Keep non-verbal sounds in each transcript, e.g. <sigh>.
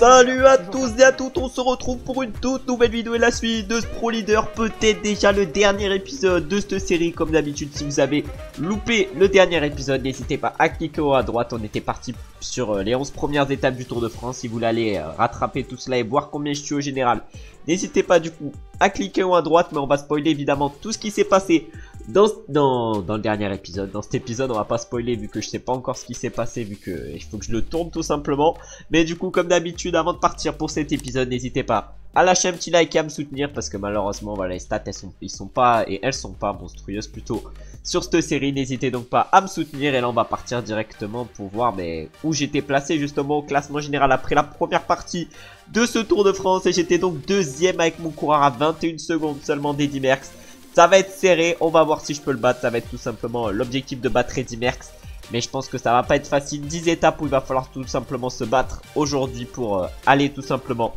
Salut à tous et à toutes, on se retrouve pour une toute nouvelle vidéo et la suite de Pro Leader, peut-être déjà le dernier épisode de cette série. Comme d'habitude si vous avez loupé le dernier épisode, n'hésitez pas à cliquer haut à droite, on était parti sur euh, les 11 premières étapes du Tour de France, si vous voulez euh, rattraper tout cela et voir combien je suis au général, n'hésitez pas du coup à cliquer haut à droite, mais on va spoiler évidemment tout ce qui s'est passé dans, dans, dans, le dernier épisode, dans cet épisode, on va pas spoiler vu que je sais pas encore ce qui s'est passé, vu que il faut que je le tourne tout simplement. Mais du coup, comme d'habitude, avant de partir pour cet épisode, n'hésitez pas à lâcher un petit like et à me soutenir parce que malheureusement, voilà, les stats, elles sont, ils sont pas et elles sont pas monstrueuses plutôt sur cette série. N'hésitez donc pas à me soutenir et là, on va partir directement pour voir mais où j'étais placé justement au classement général après la première partie de ce Tour de France et j'étais donc deuxième avec mon coureur à 21 secondes seulement Merckx. Ça va être serré, on va voir si je peux le battre. Ça va être tout simplement l'objectif de battre Eddie Merckx. Mais je pense que ça va pas être facile. 10 étapes où il va falloir tout simplement se battre aujourd'hui pour euh, aller tout simplement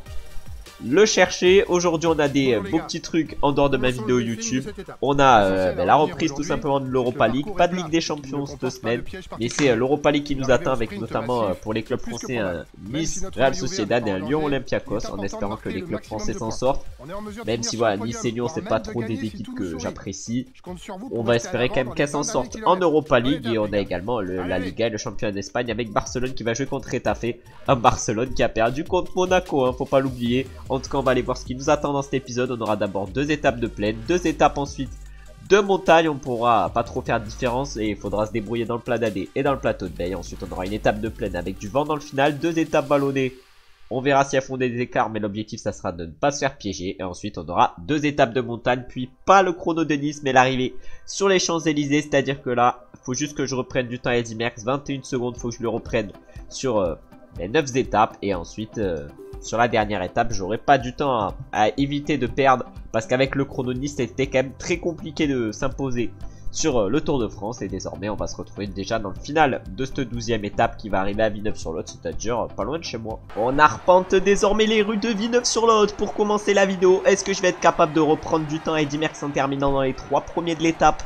le chercher. Aujourd'hui, on a des beaux petits trucs en dehors de ma vidéo YouTube. On a euh, ben, la reprise tout simplement de l'Europa League. Pas de Ligue des Champions cette semaine, mais c'est euh, l'Europa League qui nous attend avec notamment euh, pour les clubs français un Nice, Real Sociedad et un Lyon Olympiakos en espérant que les clubs français s'en sortent. Même si voilà, Nice et Lyon, c'est pas trop des équipes que j'apprécie. On va espérer quand même qu'elles s'en sortent en Europa League et on a également la Liga et le championnat d'Espagne avec Barcelone qui va jouer contre Etafé. Un Barcelone qui a perdu contre Monaco, hein, faut pas l'oublier. En tout cas, on va aller voir ce qui nous attend dans cet épisode. On aura d'abord deux étapes de plaine, deux étapes ensuite de montagne. On pourra pas trop faire de différence et il faudra se débrouiller dans le plat d'Adé et dans le plateau de Bay. Ensuite, on aura une étape de plaine avec du vent dans le final, deux étapes ballonnées. On verra si elles font des écarts, mais l'objectif, ça sera de ne pas se faire piéger. Et ensuite, on aura deux étapes de montagne, puis pas le chrono de mais l'arrivée sur les Champs-Élysées. C'est-à-dire que là, faut juste que je reprenne du temps à Eddie Merckx. 21 secondes, faut que je le reprenne sur euh, les 9 étapes. Et ensuite, euh, sur la dernière étape, j'aurai pas du temps à, éviter de perdre parce qu'avec le chrononiste, c'était quand même très compliqué de s'imposer sur euh, le Tour de France et désormais on va se retrouver déjà dans le final de cette douzième étape qui va arriver à Villeneuve-sur-Lot, c'est-à-dire euh, pas loin de chez moi. On arpente désormais les rues de Villeneuve-sur-Lot pour commencer la vidéo. Est-ce que je vais être capable de reprendre du temps à Eddy Merckx en terminant dans les trois premiers de l'étape?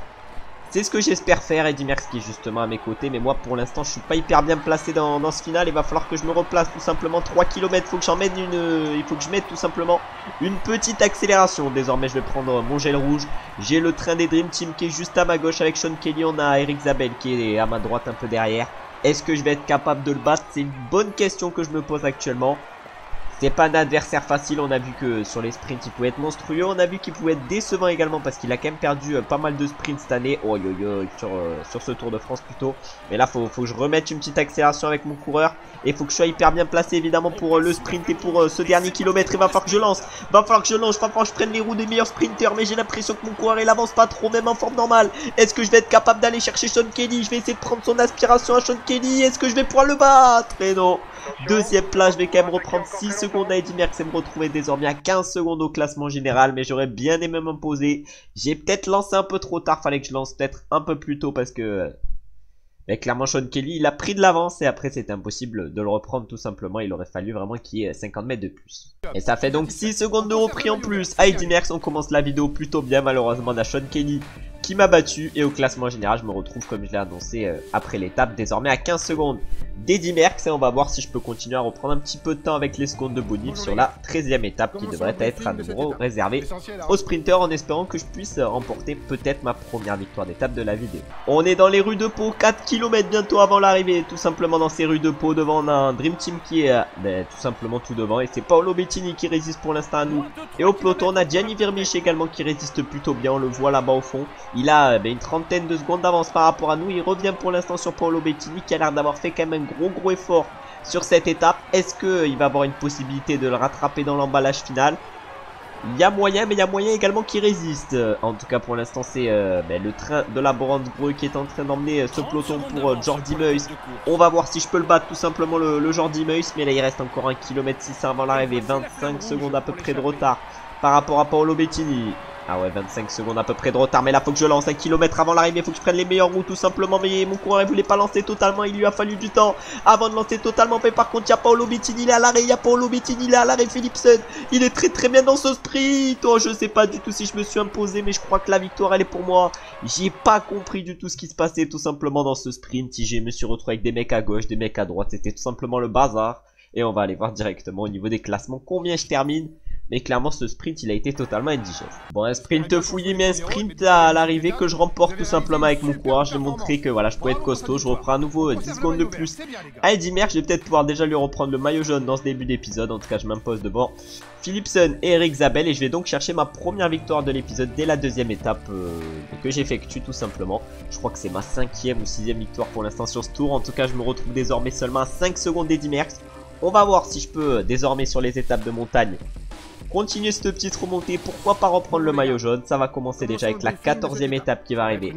C'est ce que j'espère faire, Eddie Merckx qui est justement à mes côtés. Mais moi, pour l'instant, je suis pas hyper bien placé dans, ce final. Il va falloir que je me replace tout simplement 3 km. Faut que j'emmène une... Il faut que je mette tout simplement une petite accélération. Désormais, je vais prendre mon gel rouge. J'ai le train des Dream Team qui est juste à ma gauche avec Sean Kelly. On a Eric Zabel qui est à ma droite un peu derrière. Est-ce que je vais être capable de le battre? C'est une bonne question que je me pose actuellement. C'est pas un adversaire facile, on a vu que sur les sprints il pouvait être monstrueux, on a vu qu'il pouvait être décevant également parce qu'il a quand même perdu euh, pas mal de sprints cette année, oh yo yo, sur, euh, sur ce Tour de France plutôt. Mais là faut, faut que je remette une petite accélération avec mon coureur. Et faut que je sois hyper bien placé évidemment pour euh, le sprint et pour ce dernier kilomètre, il va falloir que je lance, va falloir que je lance, va falloir que je prenne les roues des meilleurs sprinters mais j'ai l'impression que mon coureur il avance pas trop même en forme normale. Est-ce que je vais être capable d'aller chercher Sean Kelly? Je vais essayer de prendre son aspiration à Sean Kelly, est-ce que je vais pouvoir le battre? Et non Deuxième place, je vais quand même reprendre 6 secondes à Eddie Merckx et me retrouver désormais à 15 secondes au classement général. Mais j'aurais bien aimé m'imposer. J'ai peut-être lancé un peu trop tard, fallait que je lance peut-être un peu plus tôt parce que mais clairement, Sean Kelly, il a pris de l'avance et après, c'était impossible de le reprendre tout simplement. Il aurait fallu vraiment qu'il y ait 50 mètres de plus. Et ça fait donc 6 secondes de repris en plus. Heidi Merckx, on commence la vidéo plutôt bien. Malheureusement, on Sean Kelly qui m'a battu. Et au classement général, je me retrouve, comme je l'ai annoncé euh, après l'étape, désormais à 15 secondes d'Eddie Merckx. Et on va voir si je peux continuer à reprendre un petit peu de temps avec les secondes de Bonif sur la 13e étape qui devrait être à nouveau réservée aux sprinters en espérant que je puisse remporter peut-être ma première victoire d'étape de la vidéo. On est dans les rues de Pau, 4 km bientôt avant l'arrivée, tout simplement dans ces rues de Pau. Devant, on a un Dream Team qui est euh, ben, tout simplement tout devant. Et c'est Paolo Bettini qui résiste pour l'instant à nous. Et au peloton, on a Gianni Vermiche également qui résiste plutôt bien. On le voit là-bas au fond. Il a euh, ben, une trentaine de secondes d'avance par rapport à nous. Il revient pour l'instant sur Paolo Bettini qui a l'air d'avoir fait quand même un gros gros effort sur cette étape. Est-ce qu'il va avoir une possibilité de le rattraper dans l'emballage final? Il y a moyen, mais il y a moyen également qui résiste. En tout cas, pour l'instant, c'est euh, ben, le train de la Brandbreu qui est en train d'emmener euh, ce peloton pour euh, Jordi Meus. On va voir si je peux le battre, tout simplement, le, le Jordi Meus. Mais là, il reste encore un km 600 avant l'arrivée. 25 secondes à peu près de retard par rapport à Paolo Bettini. Ah ouais, 25 secondes à peu près de retard. Mais là, faut que je lance un kilomètre avant l'arrivée. Faut que je prenne les meilleures routes tout simplement. Mais mon coureur, il voulait pas lancer totalement. Il lui a fallu du temps avant de lancer totalement. Mais par contre, il y a Paolo Bettini. Il est à l'arrêt. Il y a Paolo Bettini. Il est à l'arrêt. Philipsen. Il est très très bien dans ce sprint. Oh, je sais pas du tout si je me suis imposé. Mais je crois que la victoire, elle est pour moi. J'ai pas compris du tout ce qui se passait tout simplement dans ce sprint. Je me suis retrouvé avec des mecs à gauche, des mecs à droite. C'était tout simplement le bazar. Et on va aller voir directement au niveau des classements combien je termine? Mais clairement ce sprint il a été totalement indigeste. Bon un sprint fouillé mais un sprint à l'arrivée que je remporte tout simplement avec mon courage. J'ai montré que voilà je pouvais être costaud. Je reprends à nouveau 10 secondes de plus à Eddie Merckx. Je vais peut-être pouvoir déjà lui reprendre le maillot jaune dans ce début d'épisode. En tout cas je m'impose devant Philipson et Eric Zabel. Et je vais donc chercher ma première victoire de l'épisode dès la deuxième étape euh, que j'effectue tout simplement. Je crois que c'est ma cinquième ou sixième victoire pour l'instant sur ce tour. En tout cas je me retrouve désormais seulement à 5 secondes d'Eddie Merckx. On va voir si je peux euh, désormais sur les étapes de montagne continuer cette petite remontée, pourquoi pas reprendre le maillot jaune, ça va commencer déjà avec la 14e étape qui va arriver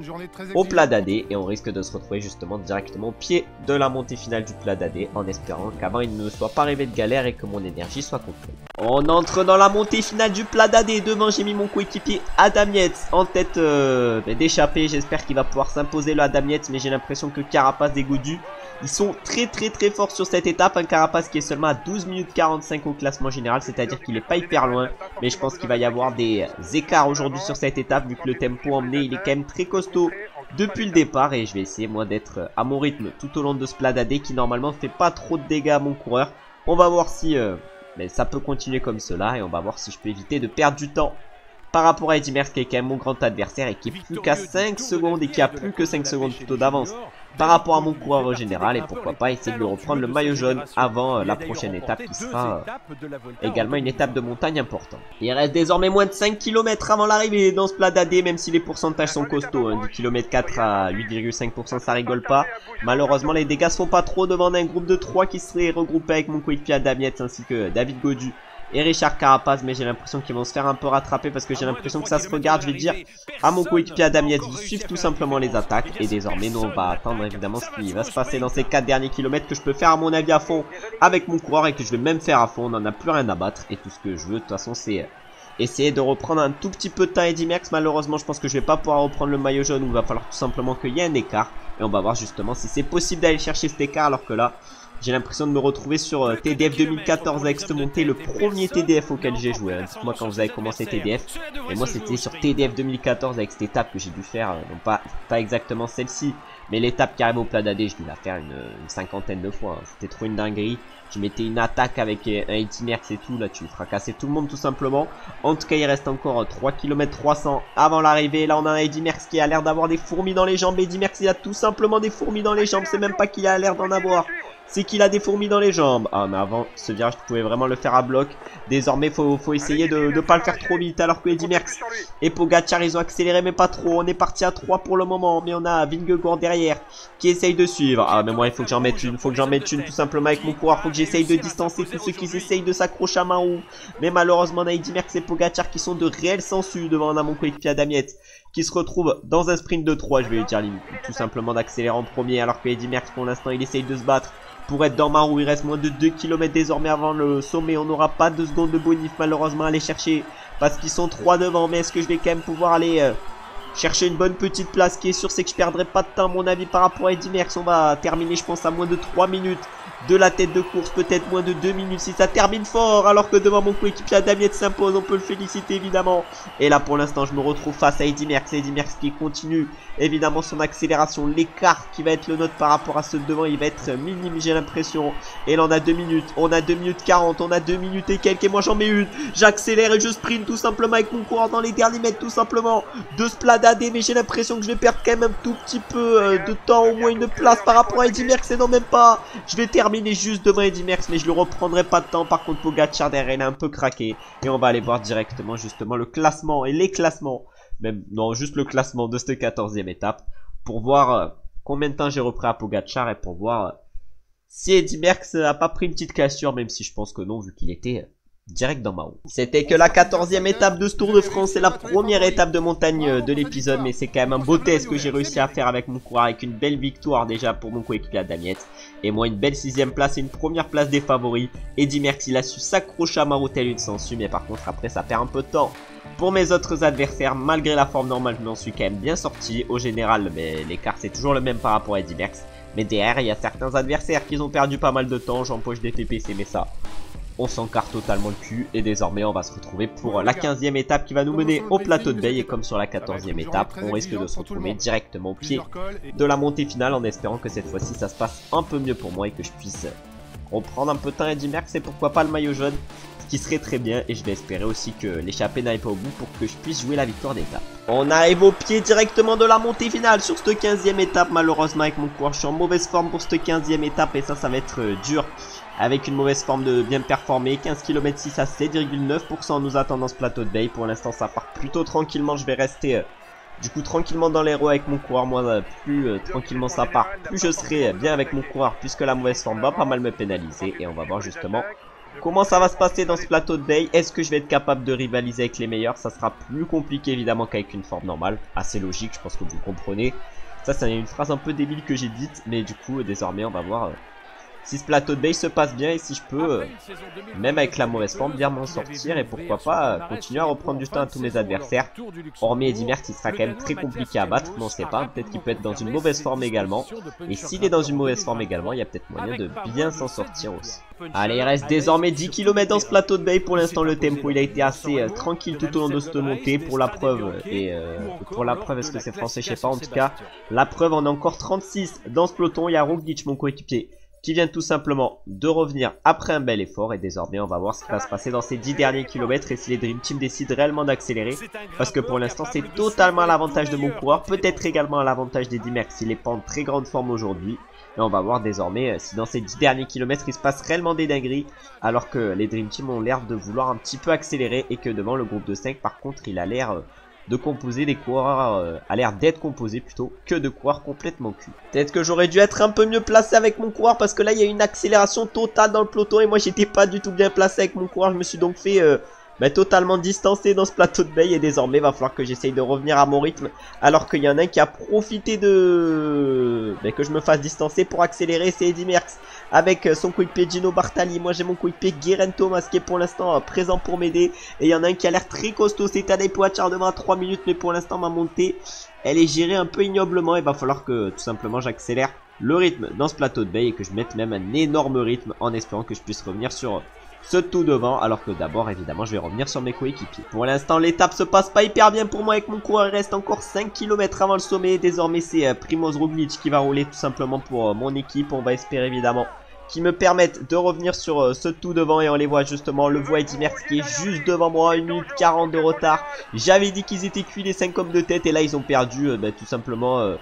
au plat d'Adé et on risque de se retrouver justement directement au pied de la montée finale du plat d'Adé en espérant qu'avant il ne soit pas arrivé de galère et que mon énergie soit complète. On entre dans la montée finale du plat d'Adé, devant j'ai mis mon coéquipier Adam Yates en tête euh, d'échapper, j'espère qu'il va pouvoir s'imposer le Adam Yates mais j'ai l'impression que Carapace des Goudus ils sont très très très forts sur cette étape. Un Carapace qui est seulement à 12 minutes 45 au classement général. C'est-à-dire qu'il est pas hyper loin. Mais je pense qu'il va y avoir des écarts aujourd'hui sur cette étape. Vu que le tempo emmené il est quand même très costaud depuis le départ. Et je vais essayer moi d'être à mon rythme tout au long de ce pladadé qui normalement fait pas trop de dégâts à mon coureur. On va voir si euh, ça peut continuer comme cela. Et on va voir si je peux éviter de perdre du temps par rapport à Eddie Merckx qui est quand même mon grand adversaire et qui est plus qu'à 5 secondes et qui a plus que 5 secondes plutôt d'avance par rapport à mon coureur général et pourquoi pas essayer de lui reprendre le maillot jaune avant la prochaine étape qui sera également une étape de montagne importante. Il reste désormais moins de 5 km avant l'arrivée dans ce plat d'AD même si les pourcentages sont costauds. Hein. Du km 4 à 8,5% ça rigole pas. Malheureusement les dégâts sont pas trop devant un groupe de 3 qui serait regroupé avec mon coéquipier Damiette ainsi que David Godu et Richard Carapaz mais j'ai l'impression qu'ils vont se faire un peu rattraper parce que j'ai l'impression que ça se regarde je vais dire à mon coéquipier Adam Yates suivre tout simplement les attaques et désormais nous on va attendre évidemment ce qui va se passer dans ces 4 derniers kilomètres que je peux faire à mon avis à fond avec mon coureur et que je vais même faire à fond on n'en a plus rien à battre et tout ce que je veux de toute façon c'est essayer de reprendre un tout petit peu de temps Eddie Merckx. Malheureusement je pense que je vais pas pouvoir reprendre le maillot jaune il va falloir tout simplement qu'il y ait un écart et on va voir justement si c'est possible d'aller chercher cet écart alors que là j'ai l'impression de me retrouver sur TDF 2014 avec cette montée, le premier TDF auquel j'ai joué. Hein. Dites-moi quand vous avez commencé TDF. Et moi c'était sur TDF 2014 avec cette étape que j'ai dû faire. Euh, non pas, pas exactement celle-ci, mais l'étape qui arrive au plat d'AD, je dû la faire une, cinquantaine de fois. Hein. C'était trop une dinguerie. Je mettais une attaque avec euh, un itinéraire c'est tout. Là tu fracassais tout le monde tout simplement. En tout cas il reste encore 3 km 300 avant l'arrivée. Là on a un Merckx qui a l'air d'avoir des fourmis dans les jambes. Eddie Merckx il a tout simplement des fourmis dans les jambes. C'est même pas qu'il a l'air d'en avoir c'est qu'il a des fourmis dans les jambes. Ah, mais avant, ce virage, tu pouvais vraiment le faire à bloc. Désormais, faut, faut essayer de ne pas le faire trop vite. Alors que Eddie Merckx et Pogacar, ils ont accéléré, mais pas trop. On est parti à 3 pour le moment. Mais on a Vingegaard derrière qui essaye de suivre. Ah, mais moi, il faut que j'en mette une. Faut que j'en mette une tout simplement avec mon coureur. Faut que j'essaye de distancer tous ceux qui essayent de s'accrocher à Marou. Mais malheureusement, on a Eddie Merckx et Pogacar qui sont de réels sensus devant mon coéquipier Adamiette qui se retrouve dans un sprint de 3. Je vais lui dire tout simplement d'accélérer en premier alors que Eddie Merckx pour l'instant il essaye de se battre pour être dans Marou. Il reste moins de 2 km désormais avant le sommet. On n'aura pas 2 secondes de bonif malheureusement à aller chercher parce qu'ils sont 3 devant. Mais est-ce que je vais quand même pouvoir aller euh, chercher une bonne petite place qui est sûr c'est que je perdrai pas de temps à mon avis par rapport à Eddie Merckx. On va terminer je pense à moins de 3 minutes de la tête de course, peut-être moins de 2 minutes si ça termine fort, alors que devant mon coéquipier Damiette s'impose, on peut le féliciter évidemment. Et là pour l'instant je me retrouve face à Eddie Merckx, Eddie Merckx qui continue évidemment son accélération, l'écart qui va être le nôtre par rapport à de devant, il va être minime j'ai l'impression. Et là on a 2 minutes, on a 2 minutes 40, on a 2 minutes et quelques, et moi j'en mets une, j'accélère et je sprint tout simplement avec mon coureur dans les derniers mètres tout simplement de Mais j'ai l'impression que je vais perdre quand même un tout petit peu euh, de temps, au moins une place par rapport à Eddie Merckx, et non même pas, je vais terminer juste devant Eddie Merckx, mais je le reprendrai pas de temps. Par contre, Pogacar derrière, il a un peu craqué. Et on va aller voir directement justement le classement et les classements. Même, non, juste le classement de cette 14e étape. Pour voir euh, combien de temps j'ai repris à Pogacar et pour voir euh, si Eddie Merckx a pas pris une petite cassure, même si je pense que non, vu qu'il était euh, direct dans ma roue. C'était que la 14e étape de ce Tour de France, c'est la première étape de montagne euh, de l'épisode, mais c'est quand même un beau test que j'ai réussi à faire avec mon coureur, avec une belle victoire déjà pour mon coéquipier Damiette. Et moi une belle sixième place et une première place des favoris. Eddie Merckx il a su s'accrocher à ma route une sensu, mais par contre après ça perd un peu de temps. Pour mes autres adversaires, malgré la forme normale, je m'en suis quand même bien sorti. Au général, mais l'écart c'est toujours le même par rapport à Eddie Merckx. Mais derrière, il y a certains adversaires qui ont perdu pas mal de temps. J'empoche des TPC, mais ça, on s'encarre totalement le cul et désormais on va se retrouver pour la 15e étape qui va nous mener au plateau de Bay et comme sur la 14e étape on risque de se retrouver directement au pied de la montée finale en espérant que cette fois-ci ça se passe un peu mieux pour moi et que je puisse reprendre un peu de temps Eddy Merckx et pourquoi pas le maillot jaune qui serait très bien et je vais espérer aussi que l'échappée n'aille pas au bout pour que je puisse jouer la victoire d'étape. On arrive au pied directement de la montée finale sur cette 15e étape malheureusement avec mon coureur je suis en mauvaise forme pour cette 15e étape et ça ça va être euh, dur avec une mauvaise forme de bien performer 15 km 6 à 7,9% nous attend dans ce plateau de Bay pour l'instant ça part plutôt tranquillement je vais rester euh, du coup tranquillement dans les roues avec mon coureur. Moi euh, plus tranquillement ça part plus je serai bien avec mon coureur puisque la mauvaise forme va pas mal me pénaliser. Et on va voir justement Comment ça va se passer dans ce plateau de Bay Est-ce que je vais être capable de rivaliser avec les meilleurs? Ça sera plus compliqué évidemment qu'avec une forme normale. Assez logique, je pense que vous comprenez. Ça, c'est une phrase un peu débile que j'ai dite, mais du coup, désormais, on va voir euh, si ce plateau de base se passe bien et si je peux, euh, même avec la mauvaise forme, bien m'en sortir et pourquoi pas euh, continuer à reprendre du temps à tous mes adversaires. Hormis Eddie Merckx, il sera quand même très compliqué à battre, mais on sait pas, peut-être qu'il peut être dans une mauvaise forme également. Et s'il est dans une mauvaise forme également, il y a peut-être moyen de bien s'en sortir aussi. Allez, il reste désormais 10 km dans ce plateau de Bay. Pour l'instant, le tempo, il a été assez euh, tranquille tout au long de cette montée. Pour la preuve, et pour la preuve, est-ce que c'est français Je sais pas. En tout cas, la preuve, on est encore 36 dans ce peloton. Il y a Roglic, mon coéquipier, qui vient tout simplement de revenir après un bel effort. Et désormais on va voir ce qui va se passer dans ces 10 derniers kilomètres et si les Dream Team décident réellement d'accélérer. Parce que pour l'instant c'est totalement à l'avantage de mon coureur, peut-être également à l'avantage des Merckx s'il est pas en très grande forme aujourd'hui. Et on va voir désormais euh, si dans ces 10 derniers kilomètres il se passe réellement des dingueries alors que les Dream Team ont l'air de vouloir un petit peu accélérer et que devant le groupe de 5 par contre il a l'air euh, de composer des coureurs, euh, a l'air d'être composé plutôt que de coureurs complètement cul. Peut-être que j'aurais dû être un peu mieux placé avec mon coureur parce que là il y a une accélération totale dans le peloton et moi j'étais pas du tout bien placé avec mon coureur, je me suis donc fait euh, bah, totalement distancé dans ce plateau de bail et désormais va falloir que j'essaye de revenir à mon rythme alors qu'il y en a un qui a profité de bah, que je me fasse distancer pour accélérer c'est Eddy Merckx avec euh, son coéquipier Gino Bartali moi j'ai mon coéquipier Guérin Thomas qui est pour l'instant euh, présent pour m'aider. Et il y en a un qui a l'air très costaud c'est Tadej Pogacar devant 3 minutes mais pour l'instant ma montée elle est gérée un peu ignoblement. Il va falloir que tout simplement j'accélère le rythme dans ce plateau de bail et que je mette même un énorme rythme en espérant que je puisse revenir sur ce tout devant, alors que d'abord, évidemment, je vais revenir sur mes coéquipiers. Pour l'instant, l'étape se passe pas hyper bien pour moi avec mon coureur. Il reste encore 5 km avant le sommet. Désormais, c'est euh, Primoz Roglic qui va rouler tout simplement pour euh, mon équipe. On va espérer, évidemment, qui me permettent de revenir sur euh, ce tout devant et on les voit justement le voit Eddy Merckx qui est juste devant moi 1 minute 40 de retard j'avais dit qu'ils étaient cuits les 5 hommes de tête et là ils ont perdu bah, tout simplement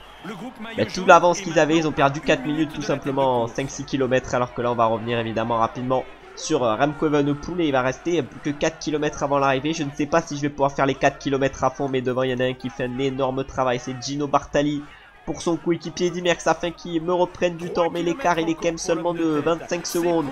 bah, tout l'avance qu'ils avaient ils ont perdu 4 minutes tout simplement en 5-6 km alors que là on va revenir évidemment rapidement sur euh, Remco Evenepoel et il va rester plus que 4 km avant l'arrivée. Je ne sais pas si je vais pouvoir faire les 4 km à fond mais devant il y en a un qui fait un énorme travail. C'est Gino Bartali pour son coéquipier Dimerx afin qu'il me reprenne du temps mais l'écart il est quand même seulement de 25 secondes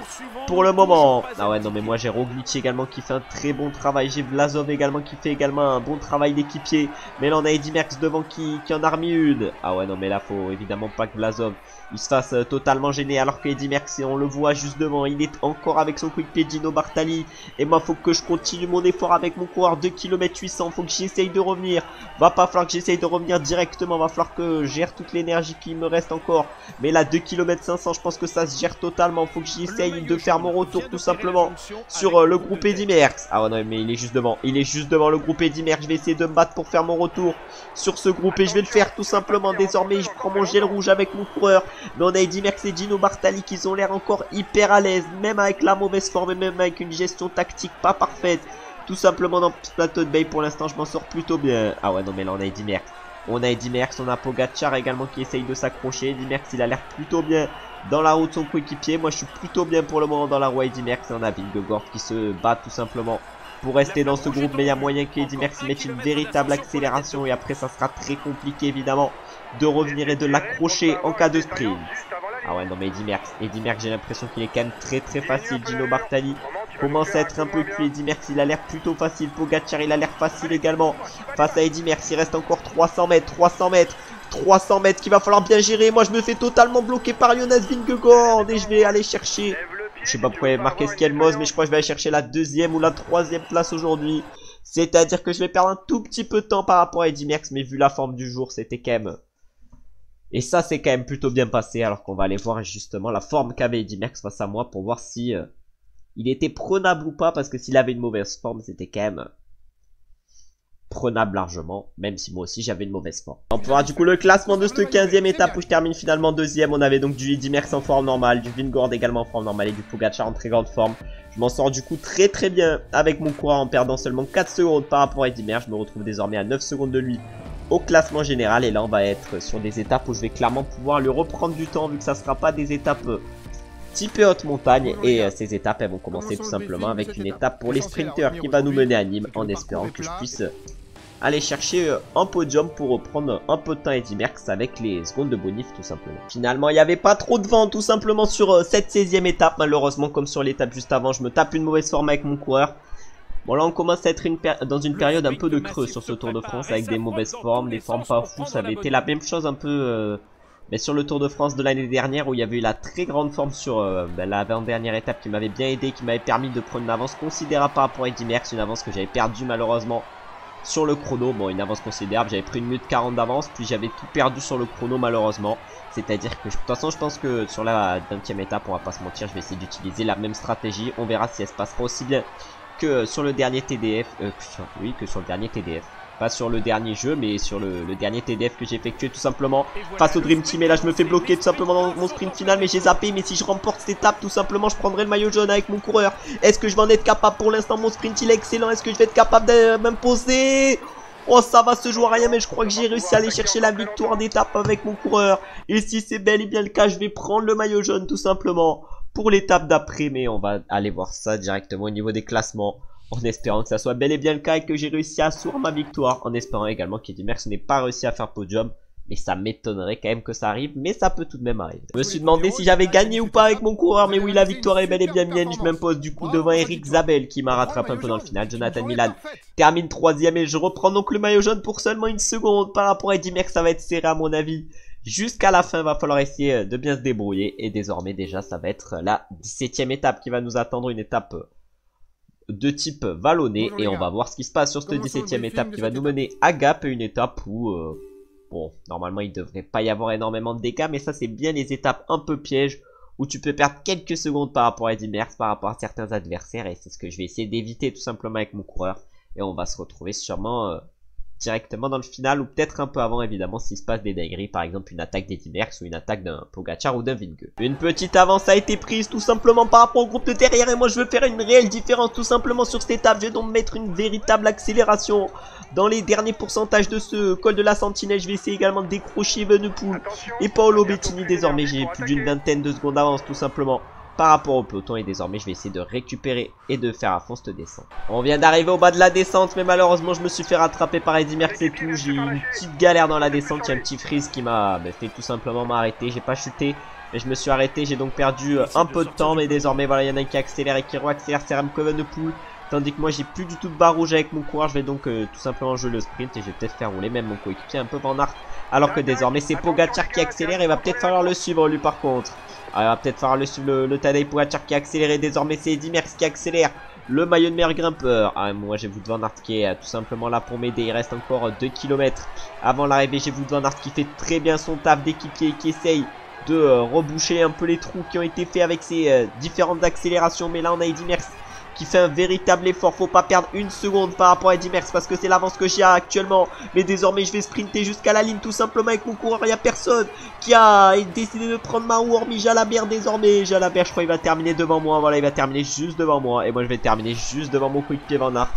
pour le moment. Ah ouais non mais moi j'ai Roglic également qui fait un très bon travail. J'ai Vlasov également qui fait également un bon travail d'équipier. Mais là on a Eddy Merckx devant qui, qui en a remis une. Ah ouais non mais là faut évidemment pas que Vlasov il se fasse euh, totalement gêné alors que Eddy Merckx on le voit juste devant il est encore avec son quick Dino Bartali. Et moi faut que je continue mon effort avec mon coureur 2 km 800 faut que j'essaye de revenir. Va pas falloir que j'essaye de revenir directement. Va falloir que je gère toute l'énergie qui me reste encore. Mais là 2 km 500 je pense que ça se gère totalement. Faut que j'essaye de faire mon retour tout simplement sur euh, le groupe Eddy Merckx. Ah ouais non mais il est juste devant. Il est juste devant le groupe Eddy Merckx. Je vais essayer de me battre pour faire mon retour sur ce groupe et je vais le faire tout simplement. désormais je prends mon gel rouge avec mon coureur mais on a Eddy Merckx et Gino Bartali qui ont l'air encore hyper à l'aise, même avec la mauvaise forme et même avec une gestion tactique pas parfaite. Tout simplement dans ce plateau de Bay pour l'instant je m'en sors plutôt bien. Ah ouais non mais là on a Eddy Merckx. On a Eddy Merckx, on a Pogacar également qui essaye de s'accrocher. Eddy Merckx il a l'air plutôt bien dans la roue de son coéquipier. Moi je suis plutôt bien pour le moment dans la roue Eddy Merckx. On a Vingegaard qui se bat tout simplement pour rester dans ce groupe. Mais il y a moyen qu'Eddy Merckx mette une véritable accélération et après ça sera très compliqué évidemment de revenir et de l'accrocher en cas de sprint. Ah ouais, non mais Eddy Merckx, Eddy Merckx, j'ai l'impression qu'il est quand même très très facile. Gino Bartali commence à être un peu cuit. Eddy Merckx, il a l'air plutôt facile. Pogacar, il a l'air facile également. Face à Eddy Merckx, il reste encore 300 mètres, 300 mètres. 300 mètres qu'il va falloir bien gérer. Moi, je me fais totalement bloquer par Jonas Vingegaard et je vais aller chercher. Je sais pas pourquoi il a marqué Skelmos, mais je crois que je vais aller chercher la deuxième ou la troisième place aujourd'hui. C'est-à-dire que je vais perdre un tout petit peu de temps par rapport à Eddy Merckx, mais vu la forme du jour, c'était quand même et ça, c'est quand même plutôt bien passé, alors qu'on va aller voir justement la forme qu'avait Eddy Merckx face à moi pour voir si euh, il était prenable ou pas, parce que s'il avait une mauvaise forme, c'était quand même prenable largement, même si moi aussi j'avais une mauvaise forme. On pourra du coup le classement de cette 15 e étape où je termine finalement deuxième. On avait donc du Eddy Merckx en forme normale, du Vingord également en forme normale et du Pogacar en très grande forme. Je m'en sors du coup très très bien avec mon coureur en perdant seulement 4 secondes par rapport à Eddy Merckx. Je me retrouve désormais à 9 secondes de lui au classement général et là on va être sur des étapes où je vais clairement pouvoir lui reprendre du temps vu que ça sera pas des étapes euh, type haute montagne et euh, ces étapes elles vont commencer tout simplement avec une étape pour les sprinters qui va nous mener à Nîmes en espérant que je puisse euh, aller chercher un podium pour reprendre un peu de temps Eddy Merckx avec les secondes de bonif tout simplement. Finalement il n'y avait pas trop de vent tout simplement sur cette 16 e étape malheureusement comme sur l'étape juste avant je me tape une mauvaise forme avec mon coureur. Bon là on commence à être une dans une période un peu de creux sur ce Tour de France avec des mauvaises formes, des formes pas fous. Ça avait été la même chose un peu euh, mais sur le Tour de France de l'année dernière où il y avait eu la très grande forme sur euh, ben, la dernière étape qui m'avait bien aidé, qui m'avait permis de prendre une avance considérable par rapport à Eddy Merckx, une avance que j'avais perdue malheureusement sur le chrono. Bon une avance considérable, j'avais pris une minute 40 d'avance puis j'avais tout perdu sur le chrono malheureusement. C'est-à-dire que de toute façon je pense que sur la 20 e étape on va pas se mentir, je vais essayer d'utiliser la même stratégie. On verra si elle se passera aussi bien que sur le dernier TDF, euh, oui, que sur le dernier TDF. Pas sur le dernier jeu, mais sur le, dernier TDF que j'ai effectué tout simplement face au Dream Team. Et là, je me fais bloquer tout simplement dans mon sprint final, mais j'ai zappé. Mais si je remporte cette étape, tout simplement, je prendrai le maillot jaune avec mon coureur. Est-ce que je vais en être capable? Pour l'instant Mon sprint, il est excellent. Est-ce que je vais être capable de m'imposer? Oh ça va se jouer à rien mais je crois que j'ai réussi à aller chercher la victoire d'étape avec mon coureur Et si c'est bel et bien le cas je vais prendre le maillot jaune tout simplement pour l'étape d'après, mais on va aller voir ça directement au niveau des classements. En espérant que ça soit bel et bien le cas et que j'ai réussi à assurer ma victoire. En espérant également qu'Eddie Merckx n'ait pas réussi à faire podium. Mais ça m'étonnerait quand même que ça arrive, mais ça peut tout de même arriver. Je me suis demandé si j'avais gagné ou pas avec mon coureur, mais oui, la victoire est bel et bien mienne. Je m'impose du coup devant Eric Zabel qui m'a rattrapé un peu dans le final. Jonathan Milan termine troisième et je reprends donc le maillot jaune pour seulement une seconde par rapport à Eddie Merckx. Ça va être serré à mon avis. Jusqu'à la fin, va falloir essayer de bien se débrouiller. Et désormais, déjà, ça va être la 17ème étape qui va nous attendre. Une étape de type vallonné. Et on va voir ce qui se passe sur cette 17ème étape qui va nous mener à Gap. Une étape où, euh, bon, normalement, il devrait pas y avoir énormément de dégâts. Mais ça, c'est bien les étapes un peu pièges. Où tu peux perdre quelques secondes par rapport à Eddie Merckx, par rapport à certains adversaires. Et c'est ce que je vais essayer d'éviter tout simplement avec mon coureur. Et on va se retrouver sûrement... Euh, directement dans le final ou peut-être un peu avant évidemment s'il se passe des dingueries par exemple une attaque des Merckx ou une attaque d'un Pogachar ou d'un Vinge. Une petite avance a été prise tout simplement par rapport au groupe de derrière et moi je veux faire une réelle différence tout simplement sur cette étape. Je vais donc mettre une véritable accélération dans les derniers pourcentages de ce col de la Sentinelle. Je vais essayer également de décrocher Venepool et Paolo Bettini désormais. J'ai plus d'une vingtaine de secondes d'avance tout simplement par rapport au peloton et désormais je vais essayer de récupérer et de faire à fond cette descente. On vient d'arriver au bas de la descente mais malheureusement je me suis fait rattraper par Eddy Merckx tout. J'ai eu une petite galère dans la descente, il y a un petit freeze qui m'a bah, fait tout simplement m'arrêter. J'ai pas chuté mais je me suis arrêté, j'ai donc perdu euh, un peu de temps mais désormais voilà il y en a qui accélère et qui re-accélère, c'est de poule. Tandis que moi j'ai plus du tout de barre rouge avec mon coureur, je vais donc euh, tout simplement jouer le sprint et je vais peut-être faire rouler même mon coéquipier un peu en art. Alors que désormais c'est Pogacar qui accélère et va peut-être falloir le suivre lui par contre. Il va peut-être falloir le le, le qui a désormais c'est Eddy Merckx qui accélère. Le maillot de meilleur grimpeur. Ah, moi j'ai Wout van qui est tout simplement là pour m'aider. Il reste encore 2 km avant l'arrivée. J'ai Wout van qui fait très bien son taf d'équipier qui essaye de euh, reboucher un peu les trous qui ont été faits avec euh, différentes accélérations. Mais là on a Eddy Merckx qui fait un véritable effort. Faut pas perdre une seconde par rapport à Eddy parce que c'est l'avance que j'ai actuellement. Mais désormais, je vais sprinter jusqu'à la ligne tout simplement avec mon coureur. Il n'y a personne qui a décidé de prendre ma roue hormis Jalabert désormais. Jalabert, je crois, il va terminer devant moi. Voilà, il va terminer juste devant moi. Et moi, je vais terminer juste devant mon coéquipier Van Aert.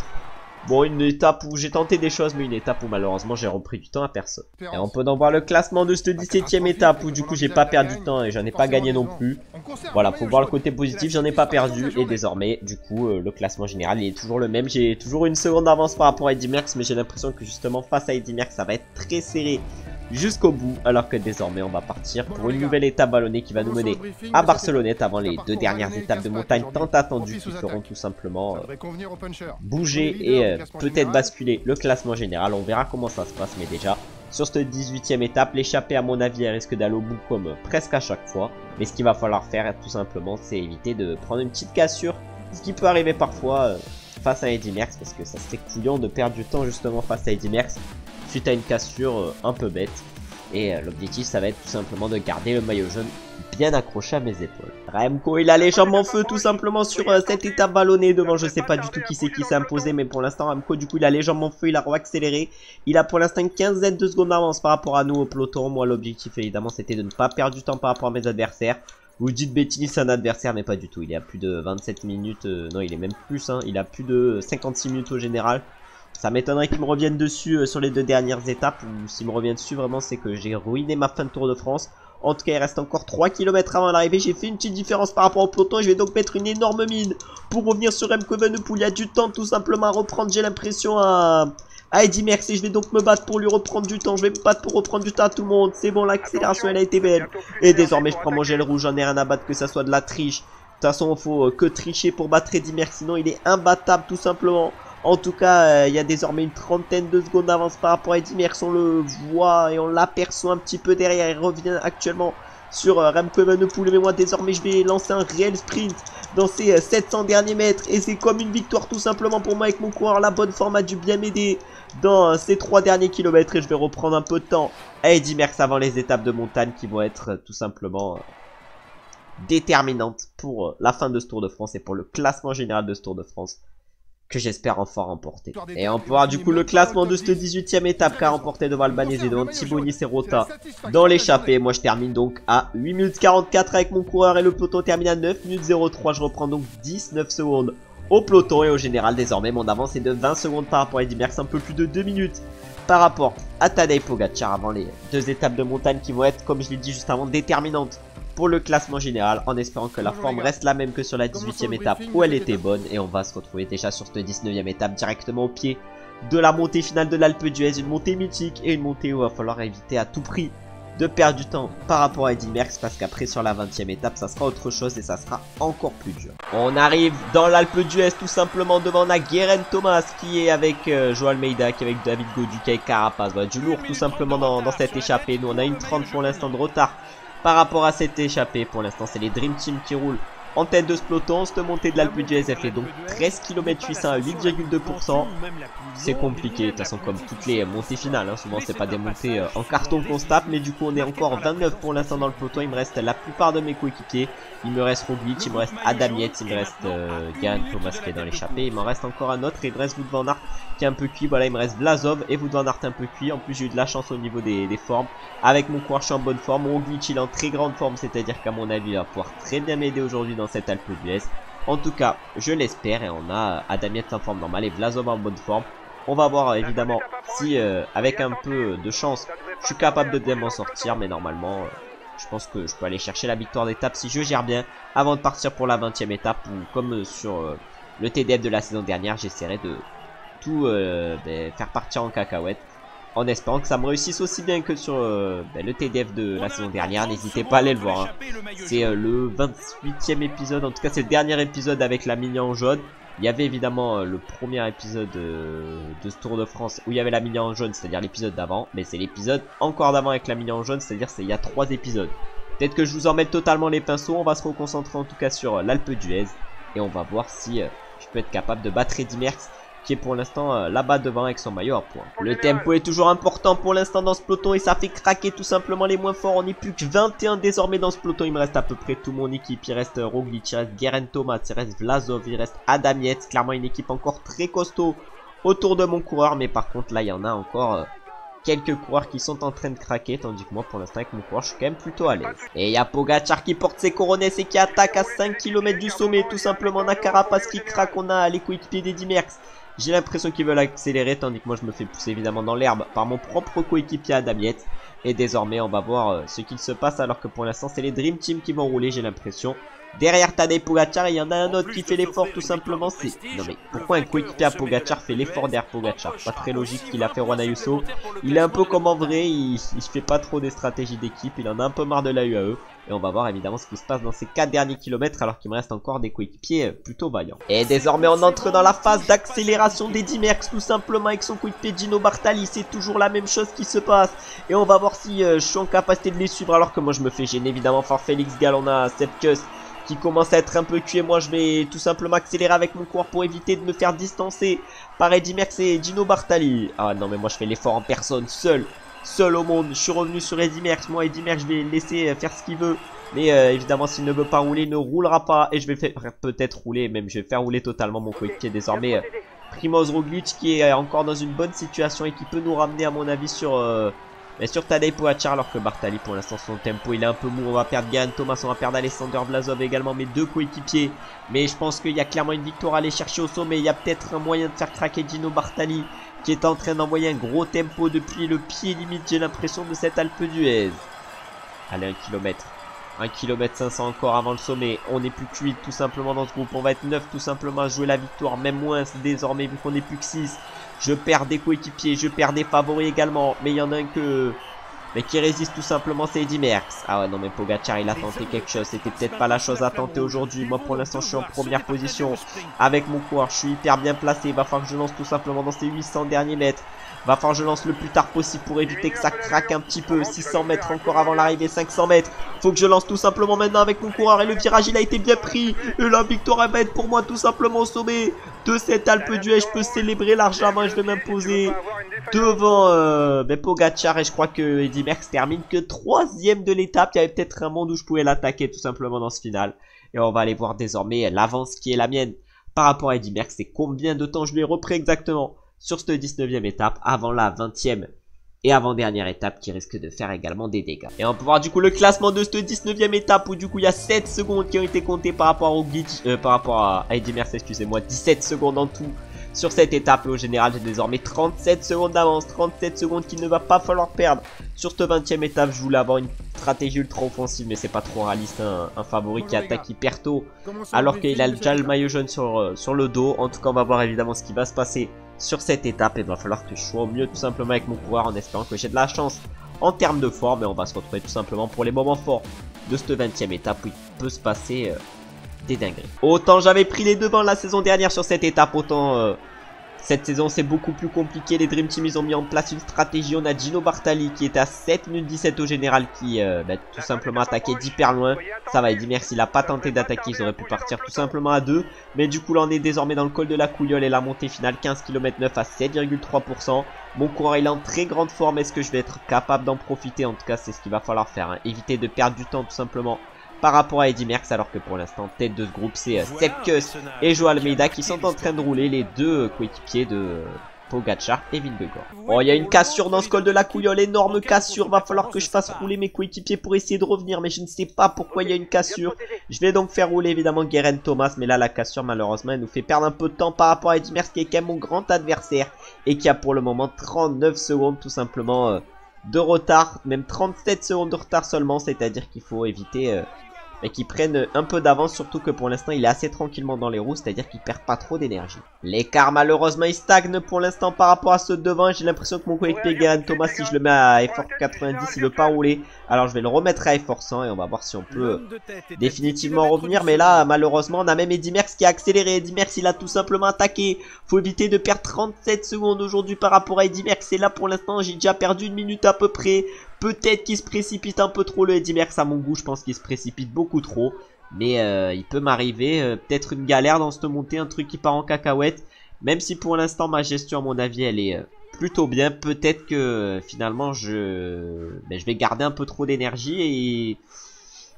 Bon, une étape où j'ai tenté des choses, mais une étape où malheureusement j'ai repris du temps à personne. Et on peut donc voir le classement de cette 17ème étape où du coup j'ai pas perdu de temps et j'en ai pas gagné non plus. Voilà, faut voir le côté positif, j'en ai pas perdu et désormais du coup euh, le classement général il est toujours le même. J'ai toujours une seconde d'avance par rapport à Eddy Merckx, mais j'ai l'impression que justement face à Eddy Merckx ça va être très serré jusqu'au bout alors que désormais on va partir pour une nouvelle étape ballonnée qui va nous mener à Barcelonnette avant les deux dernières étapes de montagne tant attendues qui feront tout simplement euh, bouger et euh, peut-être basculer le classement général. On verra comment ça se passe mais déjà sur cette 18ème étape, l'échappée à mon avis elle risque d'aller au bout comme presque à chaque fois. Mais ce qu'il va falloir faire tout simplement c'est éviter de prendre une petite cassure, ce qui peut arriver parfois euh, face à Eddy Merckx parce que ça serait couillon de perdre du temps justement face à Eddy Merckx suite à une cassure euh, un peu bête. Et euh, l'objectif ça va être tout simplement de garder le maillot jaune bien accroché à mes épaules. Remco, il a les en feu tout simplement sur euh, cette étape ballonnée devant. Je sais pas du tout qui c'est qui s'est imposé, mais pour l'instant, Remco, du coup, il a les jambes en feu, il a accéléré. Il a pour l'instant une quinzaine de secondes d'avance par rapport à nous au peloton. Moi, l'objectif, évidemment, c'était de ne pas perdre du temps par rapport à mes adversaires. Vous dites Bettini c'est un adversaire mais pas du tout, il a plus de 27 minutes, euh, non il est même plus, hein, il a plus de 56 minutes au général. Ça m'étonnerait qu'il me revienne dessus euh, sur les deux dernières étapes, ou s'il me revient dessus vraiment c'est que j'ai ruiné ma fin de Tour de France. En tout cas il reste encore 3 km avant l'arrivée, j'ai fait une petite différence par rapport au peloton, je vais donc mettre une énorme mine pour revenir sur M. Evenepoel, il y a du temps tout simplement à reprendre j'ai l'impression à... Ah, Eddie Merckx je vais donc me battre pour lui reprendre du temps. Je vais me battre pour reprendre du temps à tout le monde. C'est bon, l'accélération, elle a été belle. Et désormais, je prends mon gel rouge. J'en ai rien à battre que ça soit de la triche. De toute façon, il faut euh, que tricher pour battre Eddie Merckx. Sinon, il est imbattable, tout simplement. En tout cas, euh, il y a désormais une trentaine de secondes d'avance par rapport à Eddie Merckx. On le voit et on l'aperçoit un petit peu derrière. Il revient actuellement sur euh, Remco. Mais moi, désormais, je vais lancer un réel sprint dans ces 700 derniers mètres. Et c'est comme une victoire tout simplement pour moi avec mon coureur. La bonne forme a dû bien m'aider dans ces trois derniers kilomètres et je vais reprendre un peu de temps à Eddy Merckx avant les étapes de montagne qui vont être euh, tout simplement euh, déterminantes pour euh, la fin de ce Tour de France et pour le classement général de ce Tour de France que j'espère enfin remporter. Et on peut voir du coup le classement de cette 18ème étape qu'a remporté devant Albanese et devant Thibaut Rota dans l'échappée. Moi je termine donc à 8 minutes 44 avec mon coureur et le peloton termine à 9 minutes 03. Je reprends donc 19 secondes au peloton et au général désormais mon avance est de 20 secondes par rapport à Eddy Merckx, un peu plus de 2 minutes par rapport à Tadej Pogacar avant les deux étapes de montagne qui vont être comme je l'ai dit juste avant déterminantes pour le classement général en espérant que la forme reste la même que sur la 18ème étape où elle était bonne et on va se retrouver déjà sur cette 19ème étape directement au pied de la montée finale de l'Alpe d'Huez, une montée mythique et une montée où il va falloir éviter à tout prix de perdre du temps par rapport à Eddy Merckx parce qu'après sur la 20ème étape ça sera autre chose et ça sera encore plus dur. On arrive dans l'Alpe d'Huez tout simplement devant on a Guérin Thomas qui est avec euh, Joao Almeida qui est avec David Godu qui est avec Carapaz. du lourd tout simplement dans, dans cette échappée. Nous on a une 30 pour l'instant de retard par rapport à cette échappée. Pour l'instant c'est les Dream Team qui roulent en tête de ce peloton. Cette montée de l'Alpe d'Huez, fait donc 13 km 800 à 8,2%. C'est compliqué, de toute façon, comme toutes les montées finales. Hein. Souvent, c'est pas des montées euh, en carton qu'on se tape, mais du coup, on est encore 29 pour l'instant dans le peloton. Il me reste la plupart de mes coéquipiers. Il me reste Roglic, il me reste Adam Yates, il me reste euh, Thomas qui est dans l'échappée. Il m'en reste encore un autre, il van Aert un peu cuit. Voilà, il me reste Vlasov et Wout van Aert un peu cuit. En plus, j'ai eu de la chance au niveau des, formes. Avec mon suis en bonne forme. Roglic, il est en très grande forme, c'est-à-dire qu'à mon avis, il va pouvoir très bien m'aider aujourd'hui dans cette Alpe d'Huez. En tout cas, je l'espère et on a Adam Yates en forme normale et Vlasov en bonne forme. On va voir évidemment si euh, avec un peu de chance je suis capable de bien m'en sortir mais normalement euh, je pense que je peux aller chercher la victoire d'étape si je gère bien avant de partir pour la 20 e étape ou comme sur euh, le TDF de la saison dernière j'essaierai de tout ben, faire partir en cacahuète en espérant que ça me réussisse aussi bien que sur ben, le TDF de la saison dernière. N'hésitez pas à aller le voir. Hein. C'est le 28e épisode, en tout cas c'est le dernier épisode avec la mini en jaune. Il y avait évidemment euh, le premier épisode euh, de ce Tour de France où il y avait la mini jaune, c'est-à-dire l'épisode d'avant. Mais c'est l'épisode encore d'avant avec la mini en jaune, c'est-à-dire c'est il y a trois épisodes. Peut-être que je vous mets totalement les pinceaux. On va se reconcentrer en tout cas sur euh, l'Alpe d'Huez. Et on va voir si je peux être capable de battre Eddy qui est pour l'instant là-bas devant avec son maillot à point. Le tempo est toujours important pour l'instant dans ce peloton et ça fait craquer tout simplement les moins forts. On n'est plus que 21 désormais dans ce peloton. Il me reste à peu près tout mon équipe. Il reste Roglic, il reste Guerin Thomas, il reste Vlasov, il reste Adam Clairement une équipe encore très costaud autour de mon coureur. Mais par contre là il y en a encore quelques coureurs qui sont en train de craquer, tandis que moi pour l'instant avec mon coureur je suis quand même plutôt à l'aise. Et il y a Pogachar qui porte ses couronnes et qui attaque à 5 km du sommet, tout simplement on a Carapace qui craque, on a les coéquipiers d'Eddy Merckx j'ai l'impression qu'ils veulent accélérer, tandis que moi je me fais pousser évidemment dans l'herbe par mon propre coéquipier Adamiette. Et désormais on va voir euh, ce qu'il se passe alors que pour l'instant c'est les Dream Team qui vont rouler j'ai l'impression. Derrière Tadej Pogacar, il y en a un autre qui fait l'effort tout simplement. C'est Non mais pourquoi un coéquipier à Pogacar fait l'effort derrière Pogacar? Pas très logique qu'il a fait Juan Ayuso. Il est un peu comme en vrai, il, il fait pas trop des stratégies d'équipe, il en a un peu marre de la UAE. Et on va voir évidemment ce qui se passe dans ces 4 derniers kilomètres alors qu'il me reste encore des coéquipiers plutôt vaillants. Et désormais on entre dans la phase d'accélération d'Eddy Merckx tout simplement avec son coéquipier Gino Bartali. C'est toujours la même chose qui se passe. Et on va voir si euh, je suis en capacité de les suivre alors que moi je me fais gêner évidemment par Félix Gall. On a Sepkus qui commence à être un peu cuit. Moi je vais tout simplement accélérer avec mon corps pour éviter de me faire distancer par Eddy Merckx et Gino Bartali. Ah non mais moi je fais l'effort en personne seul seul au monde. Je suis revenu sur Eddie Merckx. Moi, Eddie Merckx, je vais laisser faire ce qu'il veut. Mais euh, évidemment, s'il ne veut pas rouler, il ne roulera pas. Et je vais peut-être rouler, même je vais faire rouler totalement mon coéquipier désormais. Euh, Primoz Roglic qui est encore dans une bonne situation et qui peut nous ramener à mon avis sur... Euh, mais sur Tadej Pogacar alors que Bartali pour l'instant son tempo il est un peu mou. On va perdre Gahan Thomas, on va perdre Alexander Vlasov également mes deux coéquipiers. Mais je pense qu'il y a clairement une victoire à aller chercher au sommet. Il y a peut-être un moyen de faire craquer Gino Bartali qui est en train d'envoyer un gros tempo depuis le pied limite j'ai l'impression de cette Alpe d'Huez. Allez un kilomètre. 1 km 500 encore avant le sommet. On n'est plus que 8 tout simplement dans ce groupe. On va être 9 tout simplement à jouer la victoire. Même moins désormais vu qu'on n'est plus que 6. Je perds des coéquipiers. Je perds des favoris également. Mais il y en a un que... Mais qui résiste tout simplement, c'est Eddy Merckx. Ah ouais, non mais Pogacar, il a tenté quelque chose. C'était peut-être pas la chose à tenter aujourd'hui. Moi, pour l'instant, je suis en première position avec mon coureur. Je suis hyper bien placé. Il va falloir que je lance tout simplement dans ces 800 derniers mètres. Va falloir que je lance le plus tard possible pour éviter que ça craque un petit peu. 600 mètres encore avant l'arrivée, 500 mètres. Faut que je lance tout simplement maintenant avec mon coureur. Et le virage, il a été bien pris. Et la victoire, va être pour moi tout simplement au sommet de cette Alpe d'Huez. Je peux célébrer largement et je vais m'imposer devant euh, ben. Et je crois que Eddy Merckx termine que troisième de l'étape. Il y avait peut-être un monde où je pouvais l'attaquer tout simplement dans ce final. Et on va aller voir désormais l'avance qui est la mienne par rapport à Eddy Merckx. C'est combien de temps je lui repris exactement? Sur cette 19e étape avant la 20e et avant-dernière étape qui risque de faire également des dégâts. Et on peut voir du coup le classement de cette 19e étape où du coup il y a 7 secondes qui ont été comptées par rapport au glitch, euh, par rapport à, Eddie Merckx, excusez-moi, 17 secondes en tout sur cette étape. Et au général, j'ai désormais 37 secondes d'avance, 37 secondes qu'il ne va pas falloir perdre. Sur cette 20e étape, je voulais avoir une stratégie ultra offensive, mais c'est pas trop réaliste. Un, favori qui attaque hyper tôt, alors qu'il a déjà le maillot jaune sur, euh, sur le dos. En tout cas, on va voir évidemment ce qui va se passer sur cette étape. Il va falloir que je sois au mieux tout simplement avec mon coureur en espérant que j'ai de la chance en termes de forme. Et on va se retrouver tout simplement pour les moments forts de cette 20ème étape où il peut se passer euh, des dingueries. Autant j'avais pris les devants la saison dernière sur cette étape, autant euh, cette saison, c'est beaucoup plus compliqué. Les Dream Team, ils ont mis en place une stratégie. On a Gino Bartali qui est à 7 minutes 17 au général qui, euh, bah, tout simplement, attaqué d'hyper loin. Ça va, dit merci, il a pas tenté d'attaquer. Ils auraient pu partir tout simplement à 2. Mais du coup, là, on est désormais dans le col de la Couillole et la montée finale. 15 km 9 à 7,3%. Mon coureur, il est en très grande forme. Est-ce que je vais être capable d'en profiter? En tout cas, c'est ce qu'il va falloir faire. Hein. Éviter de perdre du temps tout simplement par rapport à Eddy Merckx alors que pour l'instant tête de ce groupe c'est euh, Sepkus et Joao Almeida qui sont en train de rouler les deux coéquipiers de Pogacar et Vingegaard. Oh il y a une cassure dans ce col de la couillole, énorme cassure, va falloir que je fasse rouler mes coéquipiers pour essayer de revenir mais je ne sais pas pourquoi il y a une cassure. Je vais donc faire rouler évidemment Guerin Thomas mais là la cassure malheureusement elle nous fait perdre un peu de temps par rapport à Eddy Merckx qui est quand même mon grand adversaire et qui a pour le moment 39 secondes tout simplement euh, de retard, même 37 secondes de retard seulement, c'est-à-dire qu'il faut éviter euh, mais qui prennent un peu d'avance, surtout que pour l'instant il est assez tranquillement dans les roues, c'est-à-dire qu'il perd pas trop d'énergie. L'écart malheureusement il stagne pour l'instant par rapport à ceux devant, j'ai l'impression que mon coéquipier Guerin Thomas, si je le mets à effort 90, il veut pas rouler, alors je vais le remettre à effort 100 et on va voir si on peut définitivement revenir, mais là malheureusement on a même Eddy Merckx qui a accéléré, Eddy Merckx il a tout simplement attaqué, faut éviter de perdre 37 secondes aujourd'hui par rapport à Eddy Merckx, et là pour l'instant j'ai déjà perdu une minute à peu près, Peut-être qu'il se précipite un peu trop le Eddy Merckx à mon goût. Je pense qu'il se précipite beaucoup trop. Mais euh, il peut m'arriver euh, peut-être une galère dans cette montée, un truc qui part en cacahuète. Même si pour l'instant ma gestion à mon avis elle est euh, plutôt bien. Peut-être que finalement je, ben, je vais garder un peu trop d'énergie et...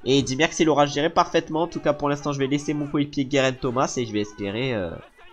Et Eddy Merckx il aura géré parfaitement. En tout cas pour l'instant je vais laisser mon coéquipier Guerin Thomas et je vais espérer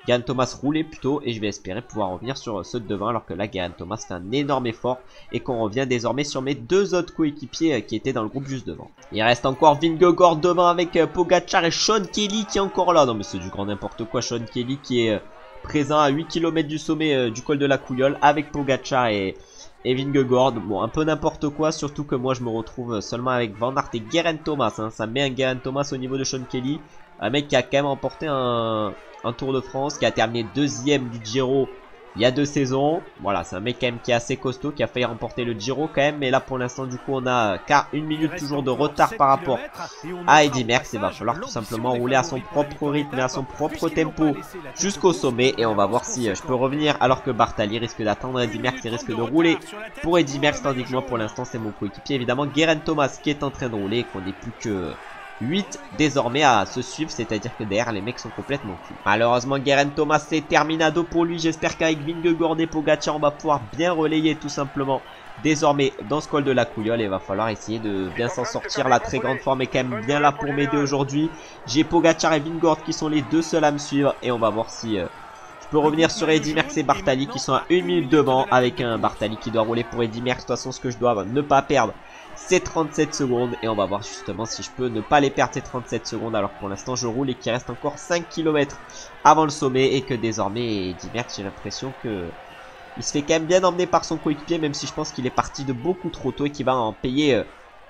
Gahan Thomas rouler plutôt et je vais espérer pouvoir revenir sur ceux de devant alors que là Gahan Thomas fait un énorme effort et qu'on revient désormais sur mes deux autres coéquipiers euh, qui étaient dans le groupe juste devant. Il reste encore Vingegaard devant avec euh, Pogacar et Sean Kelly qui est encore là. Non mais c'est du grand n'importe quoi Sean Kelly qui est euh, présent à 8 km du sommet du col de la Couillole avec Pogacar et, et Vingegaard. Bon, un peu n'importe quoi, surtout que moi je me retrouve seulement avec Van Aert et Guerin Thomas. Hein. Ça met un Guerin Thomas au niveau de Sean Kelly. Un mec qui a quand même emporté un, un Tour de France, qui a terminé deuxième du Giro il y a deux saisons. Voilà, c'est un mec quand même qui est assez costaud, qui a failli remporter le Giro quand même. Mais là, pour l'instant, du coup, on a car une minute toujours de retard par rapport à Eddy Merckx. Il va falloir tout simplement rouler à son propre rythme et à son propre tempo jusqu'au sommet. Et on va voir si je peux revenir alors que Bartali risque d'attendre Eddy Merckx et risque de rouler pour Eddy Merckx. Tandis que moi, pour l'instant, c'est mon coéquipier. Évidemment, Guerin Thomas qui est en train de rouler qu'on n'est plus que 8 désormais à se suivre, c'est-à-dire que derrière les mecs sont complètement culs. Malheureusement, Guerin Thomas c'est terminado pour lui. J'espère qu'avec Vingegaard et Pogacar, on va pouvoir bien relayer tout simplement désormais dans ce col de la couillole il va falloir essayer de bien s'en sortir. La très grande forme est quand même bien là pour m'aider aujourd'hui. J'ai Pogacar et Vingord qui sont les deux seuls à me suivre et on va voir si... Euh, je peux revenir sur Eddy Merckx et Bartali qui sont à une minute devant avec un Bartali qui doit rouler pour Eddy Merckx. De toute façon, ce que je dois ne pas perdre, c'est 37 secondes. Et on va voir justement si je peux ne pas les perdre ces 37 secondes. Alors pour l'instant, je roule et qu'il reste encore 5 km avant le sommet. Et que désormais, Merckx, j'ai l'impression que... Il se fait quand même bien emmener par son coéquipier, même si je pense qu'il est parti de beaucoup trop tôt et qu'il va en payer euh,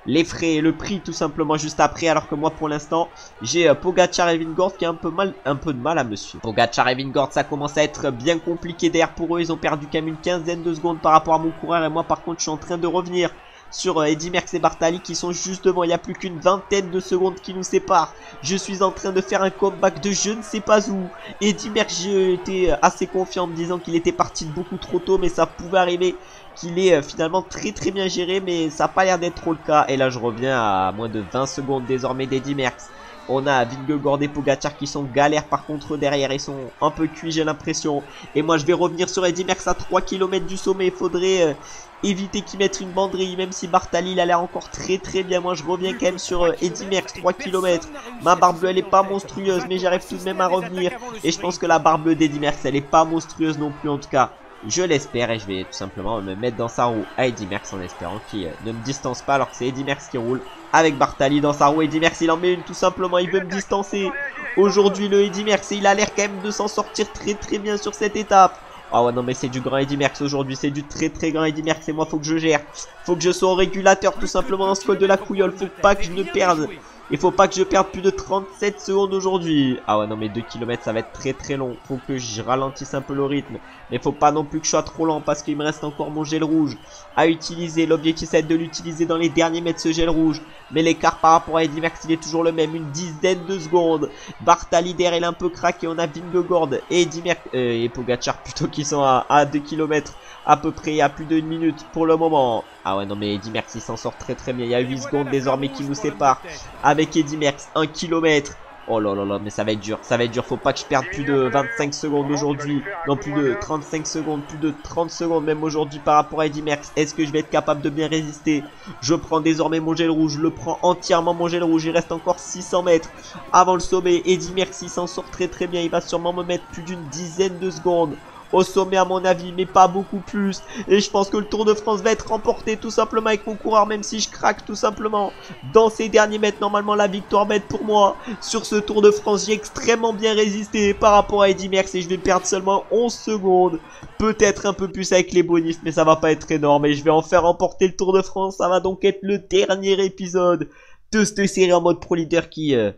les frais et le prix tout simplement juste après. Alors que moi pour l'instant, j'ai euh, Pogacar et Vingord qui a un peu, de mal à me suivre. Pogacar et Vingord, ça commence à être bien compliqué d'air pour eux. Ils ont perdu quand même une quinzaine de secondes par rapport à mon coureur. Et moi par contre, je suis en train de revenir sur euh, Eddy Merckx et Bartali qui sont juste devant. Il n'y a plus qu'une vingtaine de secondes qui nous séparent. Je suis en train de faire un comeback de je ne sais pas où. Eddy Merckx, j'étais euh, assez confiant en me disant qu'il était parti beaucoup trop tôt, mais ça pouvait arriver qu'il est euh, finalement très très bien géré, mais ça n'a pas l'air d'être trop le cas. Et là, je reviens à moins de 20 secondes désormais d'Eddy Merckx. On a Vingegaard et Pogacar qui sont galères par contre derrière. Ils sont un peu cuits j'ai l'impression. Et moi je vais revenir sur Eddy Merckx à 3 km du sommet. Il faudrait éviter qu'ils mettent une banderie, même si Bartali il a l'air encore très très bien. Moi je reviens quand même sur euh, Eddy Merckx, 3 km. Ma barbe bleue elle est pas monstrueuse, mais j'arrive tout de même à revenir. Et je pense que la barbe bleue d'Eddy Merckx elle est pas monstrueuse non plus en tout cas. Je l'espère et je vais tout simplement me mettre dans sa roue à Eddy Merckx en espérant qu'il euh, ne me distance pas alors que c'est Eddy Merckx qui roule avec Bartali dans sa roue. Eddy Merckx il en met une tout simplement, il veut me distancer. Aujourd'hui le Eddy Merckx il a l'air quand même de s'en sortir très très bien sur cette étape. Ah ouais non mais c'est du grand Eddy Merckx aujourd'hui, c'est du très très grand Eddy Merckx et moi faut que je gère. Faut que je sois au régulateur tout simplement dans ce de la couillole, faut pas que je ne perde. Il faut pas que je perde plus de 37 secondes aujourd'hui. Ah ouais, non, mais 2 km, ça va être très très long. Faut que je ralentisse un peu le rythme. Mais faut pas non plus que je sois trop lent parce qu'il me reste encore mon gel rouge à utiliser. L'objectif, c'est de l'utiliser dans les derniers mètres, ce gel rouge. Mais l'écart par rapport à Eddy Merckx, il est toujours le même. Une dizaine de secondes. Bartali derrière, il est un peu craqué. On a Vingegaard et Eddy Merckx, euh, et Pogacar <laughs> plutôt qui sont à, à 2 km à peu près à plus d'une minute pour le moment. Ah ouais non mais Eddy Merckx il s'en sort très très bien. Il y a 8 secondes désormais qui nous séparent avec Eddy Merckx. 1 km. Oh là là là, mais ça va être dur, ça va être dur, faut pas que je perde plus de 25 secondes aujourd'hui, non plus de 35 secondes, plus de 30 secondes même aujourd'hui par rapport à Eddy Merckx. Est-ce que je vais être capable de bien résister? Je prends désormais mon gel rouge, je le prends entièrement mon gel rouge, il reste encore 600 mètres avant le sommet. Eddy Merckx il s'en sort très très bien, il va sûrement me mettre plus d'une dizaine de secondes au sommet à mon avis, mais pas beaucoup plus. Et je pense que le Tour de France va être remporté tout simplement avec mon coureur, même si je craque tout simplement. Dans ces derniers mètres, normalement la victoire va pour moi. Sur ce Tour de France, j'ai extrêmement bien résisté par rapport à Eddy Merckx et je vais perdre seulement 11 secondes. Peut-être un peu plus avec les bonifs, mais ça va pas être énorme. Et je vais en faire remporter le Tour de France. Ça va donc être le dernier épisode de cette série en mode pro leader qui... Euh,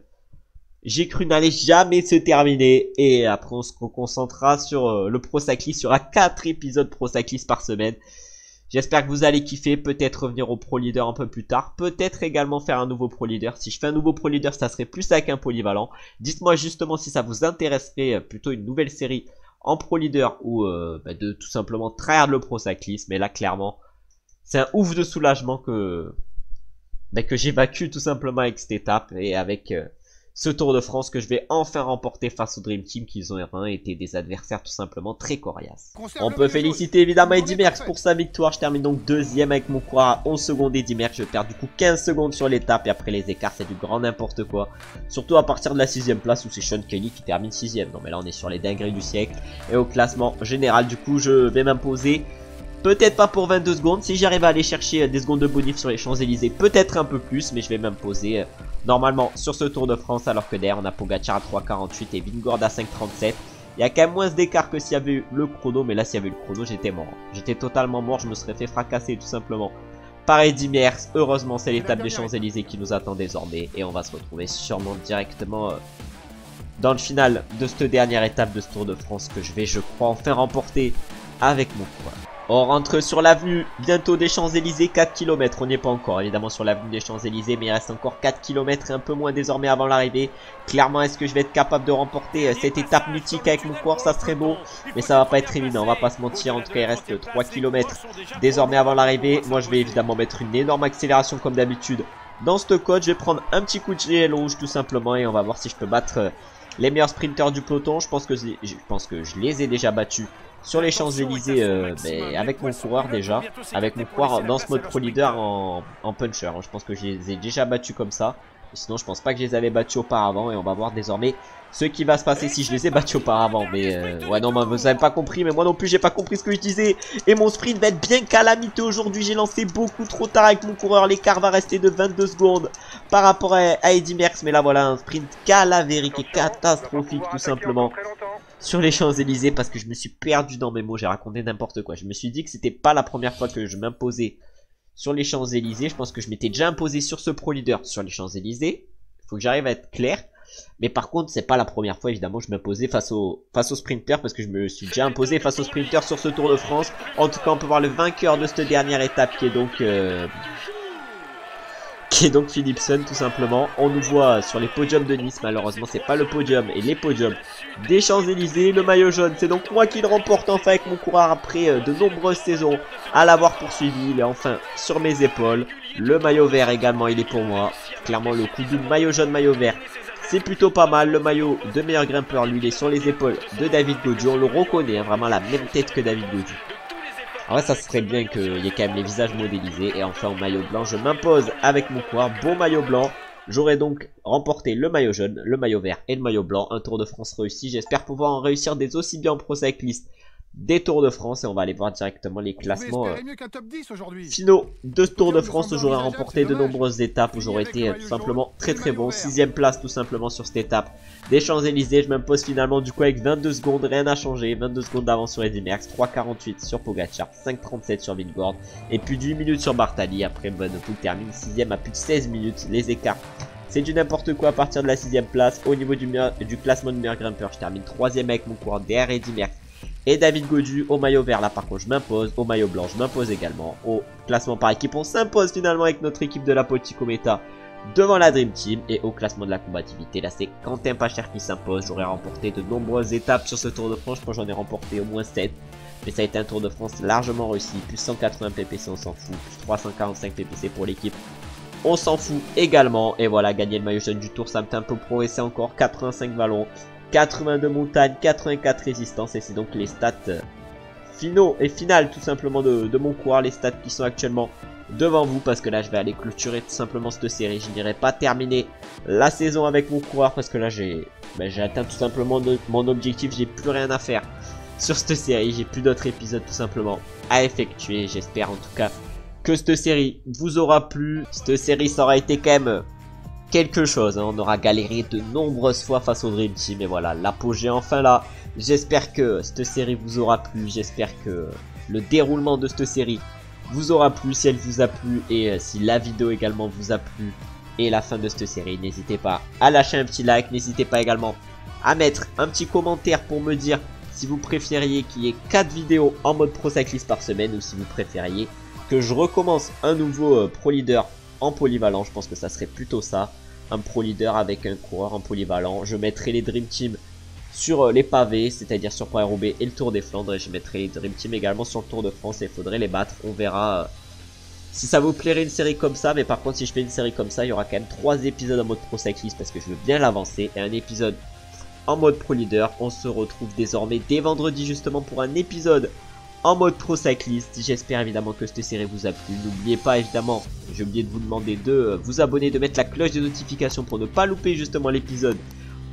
j'ai cru n'allait jamais se terminer. Et après, on se concentrera sur euh, le Pro Cyclist. Il y aura 4 épisodes Pro Cyclist par semaine. J'espère que vous allez kiffer. Peut-être revenir au Pro Leader un peu plus tard. Peut-être également faire un nouveau Pro Leader. Si je fais un nouveau Pro Leader, ça serait plus avec un polyvalent. Dites-moi justement si ça vous intéresserait euh, plutôt une nouvelle série en Pro Leader ou euh, bah, de tout simplement traire le Pro Cyclist. Mais là, clairement, c'est un ouf de soulagement que, bah, que j'évacue tout simplement avec cette étape et avec ce Tour de France que je vais enfin remporter face au Dream Team qui ont été des adversaires tout simplement très coriaces. On peut féliciter évidemment Eddy Merckx pour sa victoire. Je termine donc deuxième avec mon coureur à 11 secondes Eddy Merckx. Je perds du coup 15 secondes sur l'étape et après les écarts c'est du grand n'importe quoi. Surtout à partir de la sixième place où c'est Sean Kelly qui termine sixième. Non mais là on est sur les dingueries du siècle. Et au classement général du coup je vais m'imposer Peut-être pas pour 22 secondes. Si j'arrive à aller chercher euh, des secondes de bonus sur les Champs-Élysées, peut-être un peu plus. Mais je vais m'imposer euh, normalement sur ce Tour de France. Alors que derrière, on a Pogacar à 3,48 et Vingord à 5,37. Il y a quand même moins d'écart que s'il y avait eu le chrono. Mais là, s'il y avait eu le chrono, j'étais mort. J'étais totalement mort. Je me serais fait fracasser tout simplement par Eddy Merckx. Heureusement, c'est l'étape des Champs-Élysées qui nous attend désormais. Et on va se retrouver sûrement directement... Euh, dans le final de cette dernière étape de ce Tour de France que je vais, je crois, enfin remporter avec mon coureur. On rentre sur l'avenue bientôt des Champs-Élysées, 4 km. On n'y est pas encore, évidemment, sur l'avenue des Champs-Élysées, mais il reste encore 4 km et un peu moins désormais avant l'arrivée. Clairement, est-ce que je vais être capable de remporter euh, cette étape mythique avec mon coureur? Ça serait beau, mais ça va pas être évident, on va pas se mentir. En tout cas, il reste 3 km désormais avant l'arrivée. Moi, je vais évidemment mettre une énorme accélération comme d'habitude. Dans ce code, je vais prendre un petit coup de GL rouge tout simplement et on va voir si je peux battre... Euh, les meilleurs sprinters du peloton. Je pense que je les ai déjà battus sur les Champs-Élysées euh, avec mon coureur déjà, avec mon coureur dans ce mode pro leader en, en puncher. Je pense que je les ai déjà battus comme ça. Sinon, je pense pas que je les avais battus auparavant. Et on va voir désormais ce qui va se passer si je les ai battus auparavant. Mais euh, ouais, non, vous avez pas compris. Mais moi non plus, j'ai pas compris ce que je disais. Et mon sprint va être bien calamité aujourd'hui. J'ai lancé beaucoup trop tard avec mon coureur. L'écart va rester de 22 secondes par rapport à, Eddie Merckx. Mais là, voilà, un sprint calavérique et catastrophique tout simplement sur les Champs-Élysées parce que je me suis perdu dans mes mots. J'ai raconté n'importe quoi. Je me suis dit que c'était pas la première fois que je m'imposais sur les Champs-Élysées. Je pense que je m'étais déjà imposé sur ce Pro Leader sur les Champs-Élysées. Faut que j'arrive à être clair. Mais par contre, c'est pas la première fois, évidemment, je m'imposais face au, face sprinter parce que je me suis déjà imposé face au sprinter sur ce Tour de France. En tout cas, on peut voir le vainqueur de cette dernière étape qui est donc euh, <laughs> qui est donc Philipson tout simplement. On nous voit sur les podiums de Nice, malheureusement c'est pas le podium et les podiums des Champs-Élysées. Le maillot jaune, c'est donc moi qui le remporte enfin avec mon coureur après euh, de nombreuses saisons à l'avoir poursuivi. Il est enfin sur mes épaules. Le maillot vert également, il est pour moi. Clairement le coup du maillot jaune, maillot vert. C'est plutôt pas mal, le maillot de meilleur grimpeur, lui, il est sur les épaules de David Godu. On le reconnaît, hein, vraiment la même tête que David Godu. En vrai, ça serait bien qu'il y ait quand même les visages modélisés. Et enfin, en maillot blanc, je m'impose avec mon coin. Bon maillot blanc. J'aurais donc remporté le maillot jaune, le maillot vert et le maillot blanc. Un Tour de France réussi. J'espère pouvoir en réussir des aussi bien en Pro Cycliste des Tours de France et on va aller voir directement les classements euh, finaux de ce Tour de France où j'aurais remporté de nombreuses étapes où j'aurais été euh, tout simplement très très bon. Sixième place tout simplement sur cette étape des Champs-Élysées. Je m'impose finalement du coup avec 22 secondes, rien n'a changé. 22 secondes d'avance sur Eddy Merckx, 3.48 sur Pogacar, 5.37 sur Vingord et plus de 8 minutes sur Bartali. Après Bonnepool termine sixième à plus de 16 minutes. Les écarts c'est du n'importe quoi à partir de la sixième place. Au niveau du, du classement de meilleur grimpeur, je termine troisième avec mon coureur derrière Eddy Merckx et David Godu au maillot vert. Là, par contre, je m'impose. Au maillot blanc, je m'impose également. Au classement par équipe, on s'impose finalement avec notre équipe de la Potico Meta devant la Dream Team. Et au classement de la combativité, là, c'est Quentin Pacher qui s'impose. J'aurais remporté de nombreuses étapes sur ce Tour de France. Je pense j'en ai remporté au moins 7. Mais ça a été un Tour de France largement réussi. Plus 180 PPC, on s'en fout. Plus 345 PPC pour l'équipe. On s'en fout également. Et voilà, gagner le maillot jaune du tour, ça me fait un peu progresser encore. 85 ballons. 82 montagnes, 84 résistance et c'est donc les stats euh, finaux et finales tout simplement de, mon coureur, les stats qui sont actuellement devant vous parce que là je vais aller clôturer tout simplement cette série, je n'irai pas terminer la saison avec mon coureur parce que là j'ai ben, atteint tout simplement mon objectif, j'ai plus rien à faire sur cette série, j'ai plus d'autres épisodes tout simplement à effectuer, j'espère en tout cas que cette série vous aura plu, cette série ça aura été quand même quelque chose. Hein. On aura galéré de nombreuses fois face au Dream Team. Et voilà, l'apogée enfin là. J'espère que cette série vous aura plu. J'espère que le déroulement de cette série vous aura plu. Si elle vous a plu et euh, si la vidéo également vous a plu. Et la fin de cette série, n'hésitez pas à lâcher un petit like. N'hésitez pas également à mettre un petit commentaire pour me dire si vous préfériez qu'il y ait 4 vidéos en mode Pro Cyclist par semaine ou si vous préfériez que je recommence un nouveau euh, Pro Leader en polyvalent. Je pense que ça serait plutôt ça. Un pro leader avec un coureur en polyvalent. Je mettrai les Dream Team sur euh, les pavés, c'est-à-dire sur Paris-Roubaix et le Tour des Flandres. Et je mettrai les Dream Team également sur le Tour de France et il faudrait les battre. On verra euh, si ça vous plairait une série comme ça. Mais par contre, si je fais une série comme ça, il y aura quand même 3 épisodes en mode Pro Cyclist parce que je veux bien l'avancer. Et un épisode en mode Pro Leader. On se retrouve désormais dès vendredi justement pour un épisode en mode pro cycliste. J'espère évidemment que cette série vous a plu. N'oubliez pas évidemment, j'ai oublié de vous demander de euh, vous abonner, de mettre la cloche de notification pour ne pas louper justement l'épisode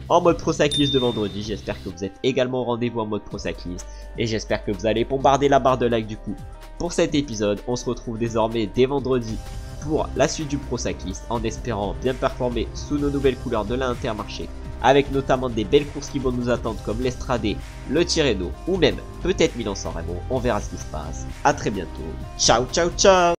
en mode pro cycliste de vendredi. J'espère que vous êtes également au rendez-vous en mode pro cycliste et j'espère que vous allez bombarder la barre de like du coup pour cet épisode. On se retrouve désormais dès vendredi pour la suite du pro cycliste en espérant bien performer sous nos nouvelles couleurs de l'Intermarché avec notamment des belles courses qui vont nous attendre comme l'Estradé, le Tirreno ou même peut-être Milan-San Remo. On verra ce qui se passe. A très bientôt. Ciao ciao ciao